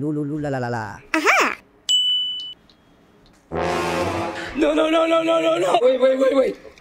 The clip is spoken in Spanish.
Lulu la la la la. No, no, no, no, no, no, no. Wait, wait, wait, wait.